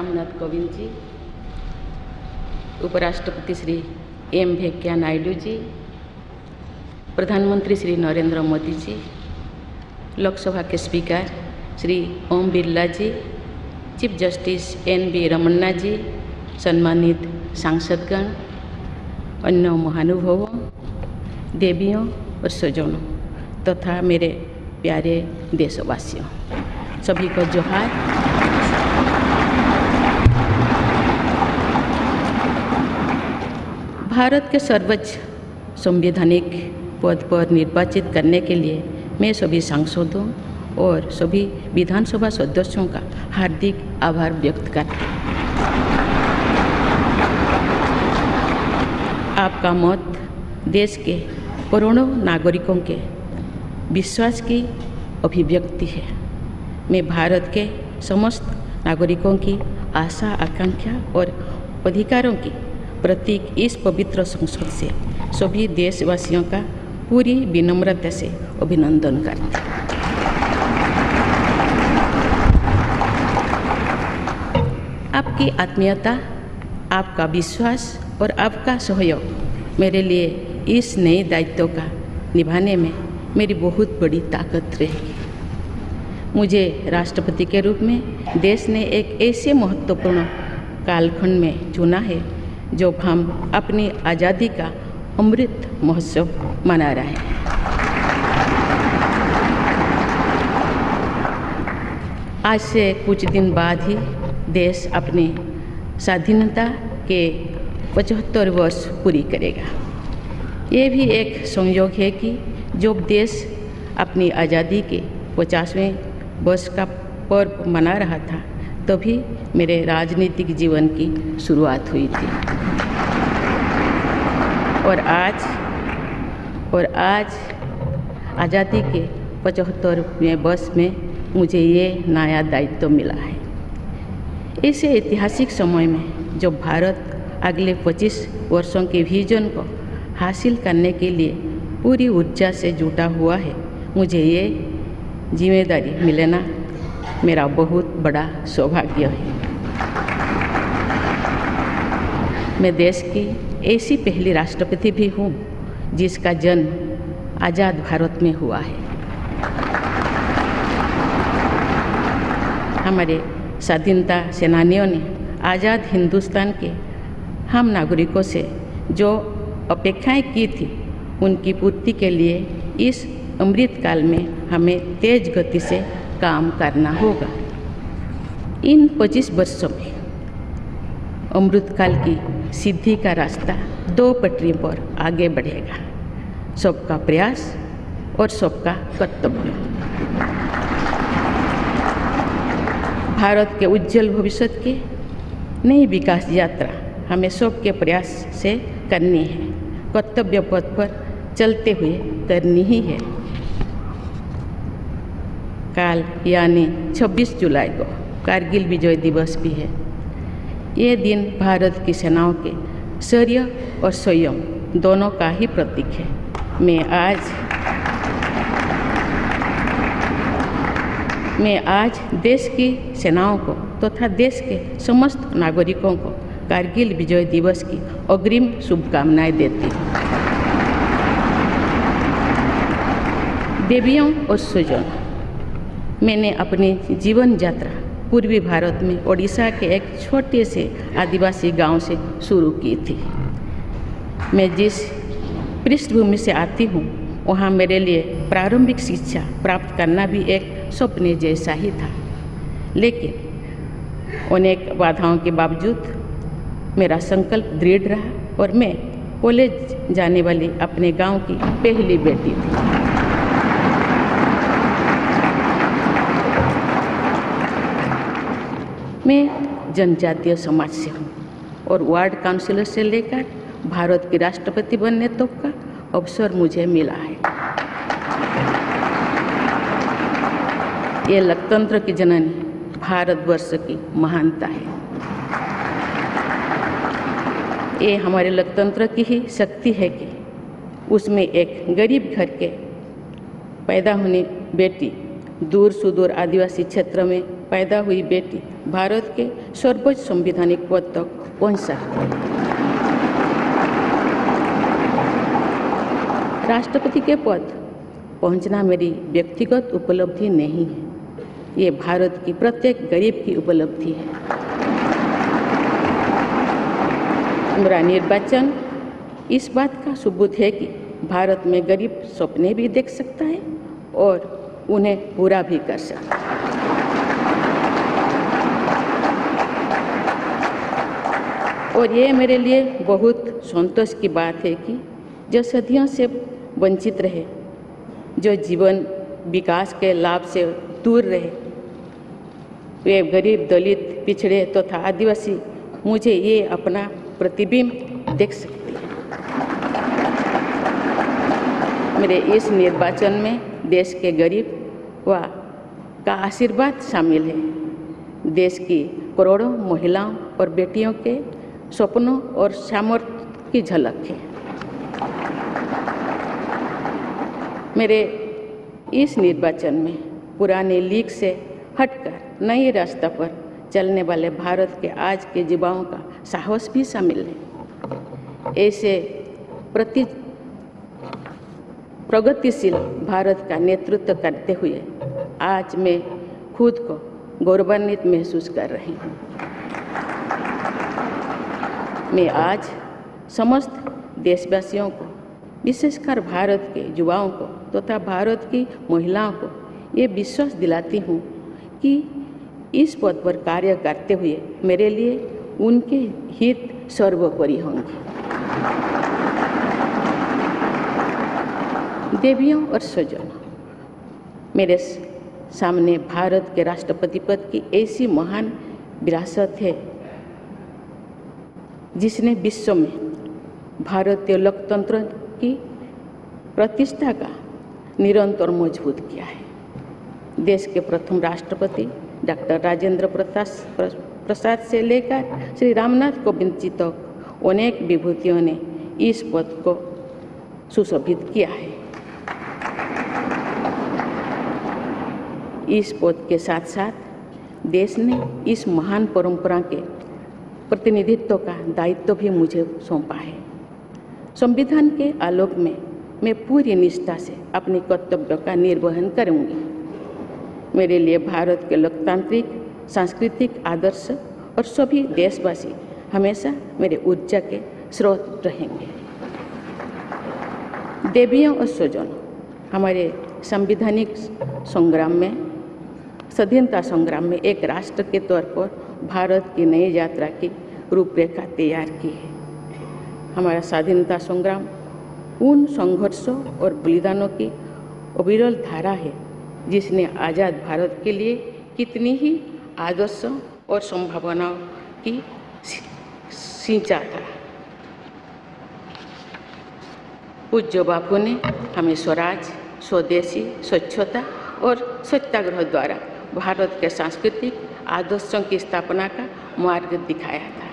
रामनाथ कोविंद जी उपराष्ट्रपति श्री एम वेंकैया नायडू जी प्रधानमंत्री श्री नरेंद्र मोदी जी लोकसभा के speaker Shri Om Birla ji chief justice N V Ramana ji सम्मानित सांसदगण अन्य महानुभावों देवियों और स्वजनों तथा मेरे प्यारे देशवासियों सभी को जोहार भारत के सर्वोच्च संवैधानिक पद पर निर्वाचित करने के लिए मैं सभी सांसदों और सभी विधानसभा सदस्यों का हार्दिक आभार व्यक्त करती आपका मत देश के करोड़ों नागरिकों के विश्वास की अभिव्यक्ति है। मैं भारत के समस्त नागरिकों की आशा, आकांक्षा और अधिकारों की प्रतीक इस पवित्र संसद से। सभी देशवासियों का पूरी विनम्रता से अभिनंदन करती आपकी आत्मीयता, आपका विश्वास और आपका सहयोग मेरे लिए इस नए दायित्व का निभाने में मेरी बहुत बड़ी ताकत रहेगी मुझे राष्ट्रपति के रूप में देश ने एक ऐसे महत्वपूर्ण कालखंड में चुना है जब हम अपनी आज़ादी का अमृत महोत्सव मना रहे हैं। आज से कुछ दिन बाद ही देश अपनी स्वाधीनता के पचहत्तर वर्ष पूरी करेगा। ये भी एक संयोग है कि जब देश अपनी आज़ादी के पचासवें वर्ष का पर्व मना रहा था तभी तो मेरे राजनीतिक जीवन की शुरुआत हुई थी। और आज और आज आज़ादी के पचहत्तरवें वर्ष में मुझे ये नया दायित्व मिला है। इस ऐतिहासिक समय में जब भारत अगले 25 वर्षों के विजन को हासिल करने के लिए पूरी ऊर्जा से जुटा हुआ है, मुझे ये ज़िम्मेदारी मिलना मेरा बहुत बड़ा सौभाग्य है। मैं देश की ऐसी पहली राष्ट्रपति भी हूँ, जिसका जन्म आज़ाद भारत में हुआ है। हमारे स्वाधीनता सेनानियों ने आज़ाद हिंदुस्तान के हम नागरिकों से जो अपेक्षाएँ की थी, उनकी पूर्ति के लिए इस अमृत काल में हमें तेज गति से काम करना होगा। इन 25 वर्षों में अमृतकाल की सिद्धि का रास्ता दो पटरी पर आगे बढ़ेगा। सबका प्रयास और सबका कर्तव्य। भारत के उज्जवल भविष्य की नई विकास यात्रा हमें सबके प्रयास से करनी है। कर्तव्य पथ पर चलते हुए करनी ही है। काल यानी 26 जुलाई को कारगिल विजय दिवस भी है। ये दिन भारत की सेनाओं के शौर्य और संयम दोनों का ही प्रतीक है। मैं आज मैं आज देश की सेनाओं को तथा तो देश के समस्त नागरिकों को कारगिल विजय दिवस की अग्रिम शुभकामनाएँ देती हूँ। देवियों और सुजन मैंने अपनी जीवन यात्रा पूर्वी भारत में ओडिशा के एक छोटे से आदिवासी गाँव से शुरू की थी। मैं जिस पृष्ठभूमि से आती हूँ, वहाँ मेरे लिए प्रारंभिक शिक्षा प्राप्त करना भी एक सपने जैसा ही था। लेकिन अनेक बाधाओं के बावजूद मेरा संकल्प दृढ़ रहा और मैं कॉलेज जाने वाली अपने गाँव की पहली बेटी थी। मैं जनजातीय समाज से हूँ और वार्ड काउंसिलर से लेकर भारत के राष्ट्रपति बनने तक तो का अवसर मुझे मिला है। ये लोकतंत्र की जननी भारतवर्ष की महानता है। ये हमारे लोकतंत्र की ही शक्ति है कि उसमें एक गरीब घर के पैदा होने बेटी दूर सुदूर आदिवासी क्षेत्र में पैदा हुई बेटी भारत के सर्वोच्च संवैधानिक पद तक पहुँच। राष्ट्रपति के पद पहुँचना मेरी व्यक्तिगत उपलब्धि नहीं है। ये भारत की प्रत्येक गरीब की उपलब्धि है। मेरा निर्वाचन इस बात का सबूत है कि भारत में गरीब सपने भी देख सकता है और उन्हें पूरा भी कर सकता है। और ये मेरे लिए बहुत संतोष की बात है कि जो सदियों से वंचित रहे, जो जीवन विकास के लाभ से दूर रहे, वे गरीब, दलित, पिछड़े तथा तो आदिवासी मुझे ये अपना प्रतिबिंब देख सकती है। मेरे इस निर्वाचन में देश के गरीब व का आशीर्वाद शामिल है। देश की करोड़ों महिलाओं और बेटियों के सपनों और सामर्थ्य की झलक है। मेरे इस निर्वाचन में पुराने लीग से हटकर नए रास्ता पर चलने वाले भारत के आज के युवाओं का साहस भी शामिल है। ऐसे प्रति प्रगतिशील भारत का नेतृत्व करते हुए आज मैं खुद को गौरवान्वित महसूस कर रही हूँ। मैं आज समस्त देशवासियों को, विशेषकर भारत के युवाओं को तथा तो भारत की महिलाओं को ये विश्वास दिलाती हूँ कि इस पद पर कार्य करते हुए मेरे लिए उनके हित सर्वोपरि होंगे। देवियों और स्वजनों, मेरे सामने भारत के राष्ट्रपति पद की ऐसी महान विरासत है जिसने विश्व में भारतीय लोकतंत्र की प्रतिष्ठा का निरंतर मज़बूत किया है। देश के प्रथम राष्ट्रपति डॉक्टर राजेंद्र प्रसाद से लेकर श्री रामनाथ कोविंद जी तक अनेक विभूतियों ने इस पद को सुशोभित किया है। इस पद के साथ साथ देश ने इस महान परंपरा के प्रतिनिधित्व का दायित्व भी मुझे सौंपा है। संविधान के आलोक में मैं पूरी निष्ठा से अपने कर्तव्य का निर्वहन करूँगी। मेरे लिए भारत के लोकतांत्रिक, सांस्कृतिक आदर्श और सभी देशवासी हमेशा मेरे ऊर्जा के स्रोत रहेंगे। देवियों और स्वजन, हमारे संविधानिक संग्राम में, स्वाधीनता संग्राम में एक राष्ट्र के तौर पर भारत की नई यात्रा की रूपरेखा तैयार की है। हमारा स्वाधीनता संग्राम, उन संघर्षों और बलिदानों की अविरल धारा है, जिसने आज़ाद भारत के लिए कितनी ही आदर्शों और संभावनाओं की सिंचा था। पूज्य बापू ने हमें स्वराज, स्वदेशी, स्वच्छता और सत्याग्रह द्वारा भारत के सांस्कृतिक आदर्शों की स्थापना का मार्ग दिखाया था।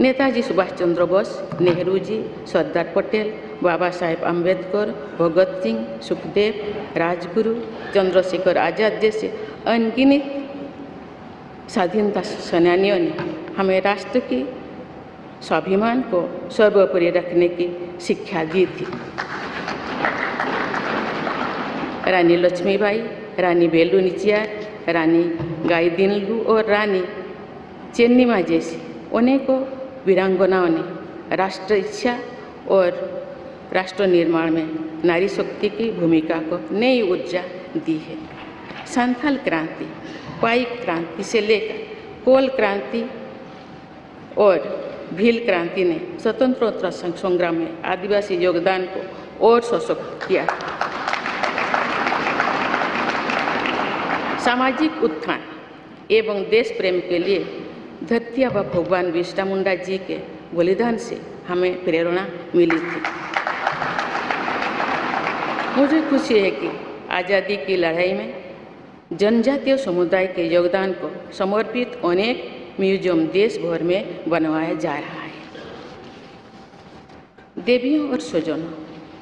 नेताजी सुभाष चंद्र बोस नेहरू जी सरदार पटेल, बाबा साहेब अंबेडकर भगत सिंह, सुखदेव, राजगुरु, चंद्रशेखर आज़ाद जैसे अनगिनत स्वाधीनता सेनानियों ने हमें राष्ट्र की स्वाभिमान को सर्वोपरि रखने की शिक्षा दी थी। रानी लक्ष्मीबाई, रानी बेलू निचियार रानी गाईदिनलू और रानी चेन्नीमा जैसी अनेकों वीरांगनाओं ने राष्ट्र इच्छा और राष्ट्र निर्माण में नारी शक्ति की भूमिका को नई ऊर्जा दी है। संथाल क्रांति, पाइक क्रांति से लेकर कोल क्रांति और भील क्रांति ने स्वतंत्रता संग्राम में आदिवासी योगदान को और सशक्त किया। सामाजिक उत्थान एवं देश प्रेम के लिए धरतिया व भगवान बिरसा मुंडा जी के बलिदान से हमें प्रेरणा मिली थी। मुझे खुशी है कि आज़ादी की लड़ाई में जनजातीय समुदाय के योगदान को समर्पित अनेक म्यूज़ियम देश भर में बनवाया जा रहा है। देवियों और स्वजनों,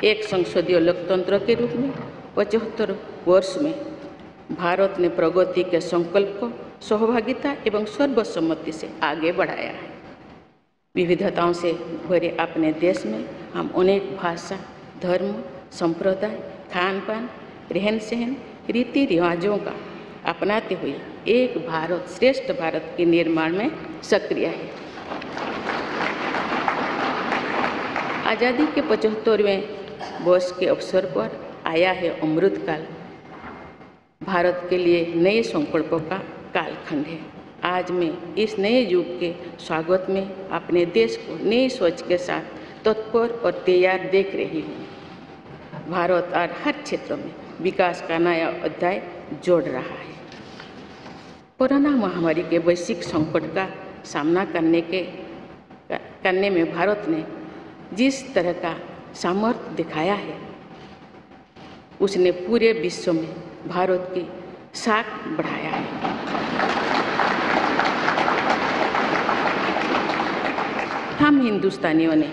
एक संसदीय लोकतंत्र के रूप में, पचहत्तर वर्ष में भारत ने प्रगति के संकल्प को, सहभागिता एवं सर्वसम्मति से आगे बढ़ाया है। विविधताओं से भरे अपने देश में हम अनेक भाषा, धर्म, संप्रदाय खान पान रहन सहन रीति रिवाजों का अपनाते हुए एक भारत श्रेष्ठ भारत के निर्माण में सक्रिय है। आज़ादी के पचहत्तरवें वर्ष के अवसर पर आया है अमृतकाल। भारत के लिए नए संकल्पों का कालखंड है। आज मैं इस नए युग के स्वागत में अपने देश को नई सोच के साथ तत्पर और तैयार देख रही हूँ। भारत और हर क्षेत्र में विकास का नया अध्याय जोड़ रहा है। कोरोना महामारी के वैश्विक संकट का सामना करने के, करने में भारत ने जिस तरह का सामर्थ्य दिखाया है, उसने पूरे विश्व में भारत की साख बढ़ाया है। हम हिंदुस्तानियों ने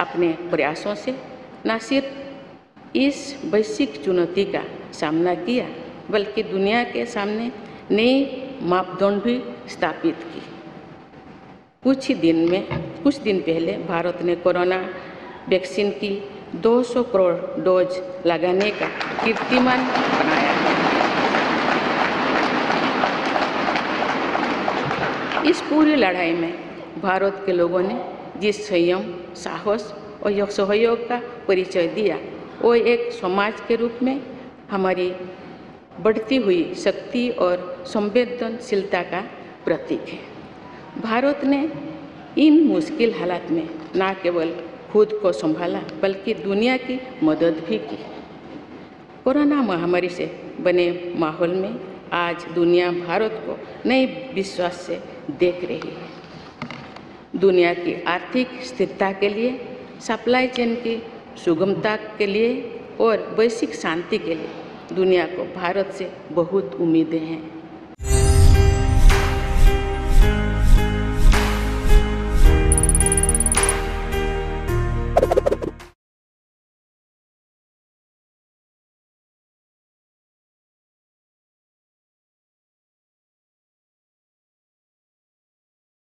अपने प्रयासों से न सिर्फ़ इस वैश्विक चुनौती का सामना किया, बल्कि दुनिया के सामने नए मापदंड भी स्थापित की कुछ ही दिन में, कुछ दिन पहले भारत ने कोरोना वैक्सीन की 200 करोड़ डोज लगाने का कीर्तिमान बनाया है इस पूरी लड़ाई में भारत के लोगों ने जिस संयम, साहस और सहयोग का परिचय दिया। वो एक समाज के रूप में हमारी बढ़ती हुई शक्ति और संवेदनशीलता का प्रतीक है। भारत ने इन मुश्किल हालात में न केवल खुद को संभाला, बल्कि दुनिया की मदद भी की। कोरोना महामारी से बने माहौल में आज दुनिया, भारत को नए विश्वास से देख रही है। दुनिया की आर्थिक स्थिरता के लिए सप्लाई चेन की सुगमता के लिए और वैश्विक शांति के लिए दुनिया को भारत से बहुत उम्मीदें हैं।